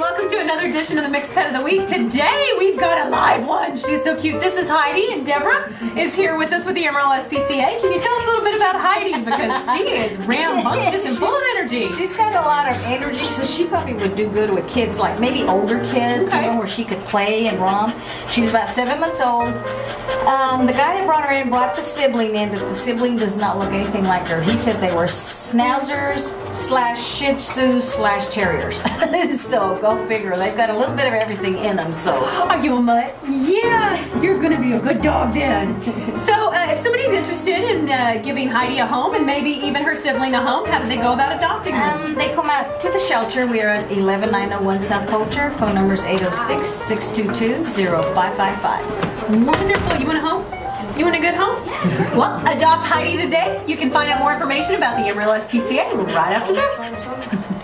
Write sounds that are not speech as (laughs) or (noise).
welcome to another edition of the Mix Pet of the Week. Today we've got a live one. She's so cute. This is Heidi, and Deborah is here with us with the Amarillo SPCA. Can you tell us a little bit about Heidi? Because she is (laughs) rambunctious and full of energy. She's got a lot of energy, so she probably would do good with kids, like maybe older kids, Okay. you know, where she could play and romp. She's about seven months old. Um, the guy that brought her in brought the sibling in, but the sibling does not look anything like her. He said they were schnauzers slash shih tzus slash terriers. (laughs) so go figure. They've got a little bit of everything in them. So Are you a mutt? Yeah, you're gonna be a good dog then. so, uh, if somebody's interested in uh, giving Heidi a home and maybe even her sibling a home, how do they go about adopting them? Um, they come out to the shelter. We are at 11901 South Coulter. Phone number is 806 622 0555. Wonderful. You want a home? You want a good home? (laughs) Well, adopt Heidi today. You can find out more information about the Amarillo SPCA right after this.